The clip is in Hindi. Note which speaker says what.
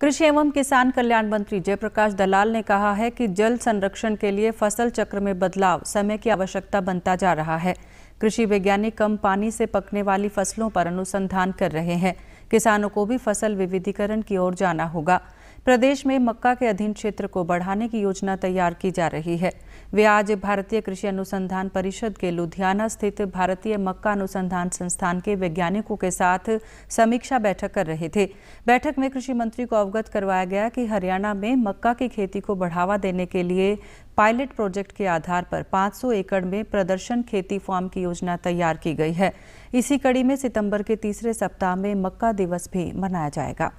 Speaker 1: कृषि एवं किसान कल्याण मंत्री जयप्रकाश दलाल ने कहा है कि जल संरक्षण के लिए फ़सल चक्र में बदलाव समय की आवश्यकता बनता जा रहा है। कृषि वैज्ञानिक कम पानी से पकने वाली फ़सलों पर अनुसंधान कर रहे हैं। किसानों को भी फ़सल विविधीकरण की ओर जाना होगा। प्रदेश में मक्का के अधीन क्षेत्र को बढ़ाने की योजना तैयार की जा रही है। वे आज भारतीय कृषि अनुसंधान परिषद के लुधियाना स्थित भारतीय मक्का अनुसंधान संस्थान के वैज्ञानिकों के साथ समीक्षा बैठक कर रहे थे। बैठक में कृषि मंत्री को अवगत करवाया गया कि हरियाणा में मक्का की खेती को बढ़ावा देने के लिए पायलट प्रोजेक्ट के आधार पर 500 एकड़ में प्रदर्शन खेती फार्म की योजना तैयार की गई है। इसी कड़ी में सितंबर के तीसरे सप्ताह में मक्का दिवस भी मनाया जाएगा।